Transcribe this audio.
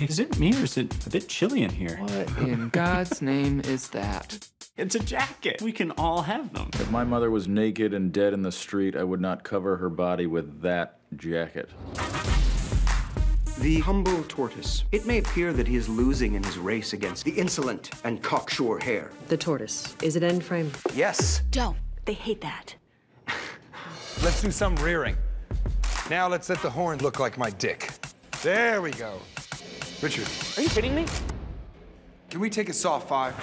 Is it me or is it a bit chilly in here? What in God's name is that? It's a jacket. We can all have them. If my mother was naked and dead in the street, I would not cover her body with that jacket. The humble tortoise. It may appear that he is losing in his race against the insolent and cocksure hare. The tortoise. Is it end frame? Yes. Don't. They hate that. Let's do some rearing. Now let's let the horn look like my dick. There we go. Richard, Are you kidding me? can we take a soft five?